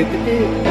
It's the it.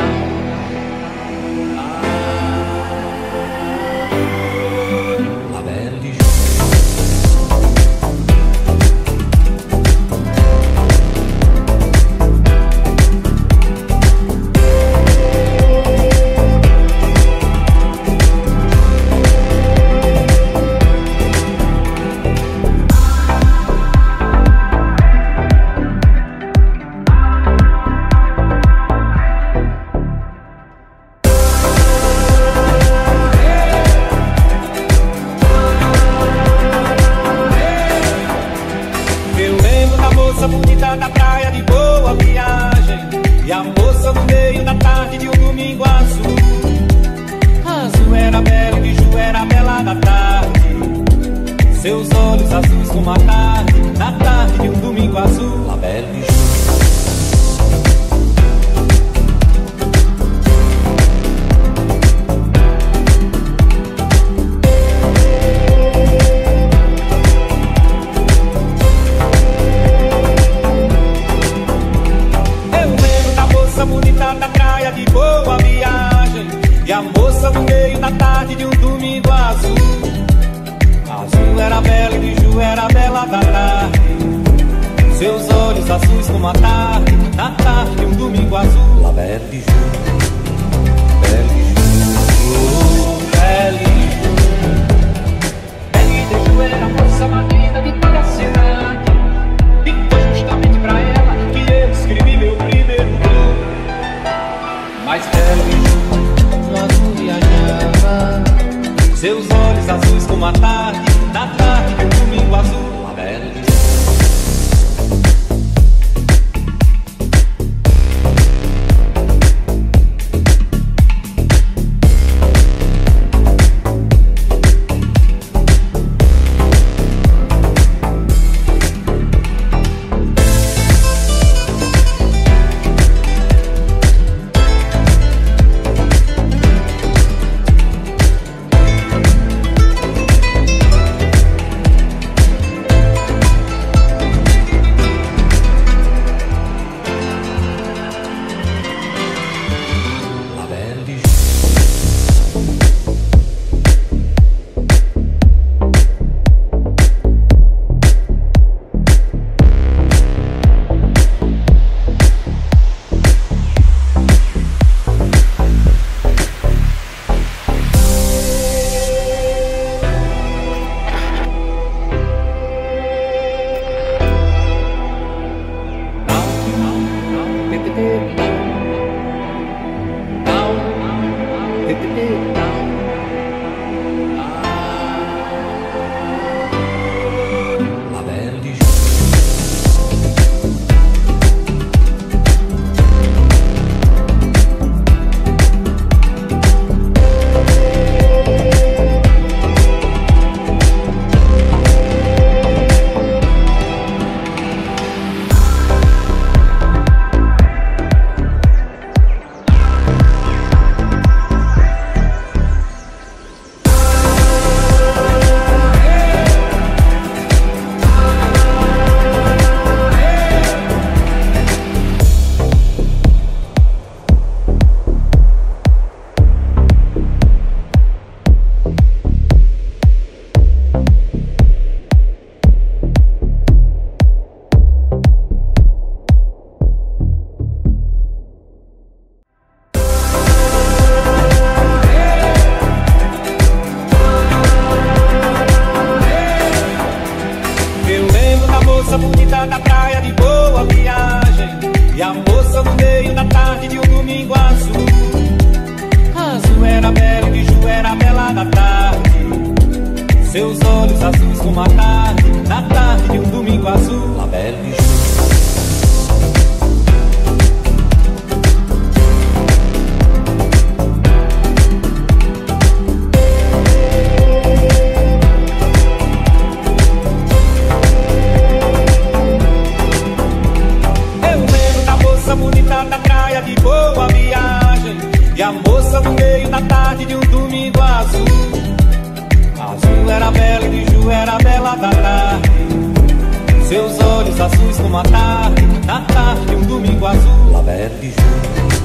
da tarde. Seus olhos azuis como a tarde, na tarde de um domingo azul. La Belle azul. Azul era bela e biju era bela danada. Seus olhos azuis como a tarde. moça bonita da praia de boa viagem. E a moça no meio da tarde de um domingo azul. Azul era belo e biju era belo. da praia de boa viagem. E a moça no meio da tarde de um domingo azul. Azul era bela e de Ju era bela da tarde. Seus olhos azuis como a tarde Na tarde um domingo azul. La Belle de Ju.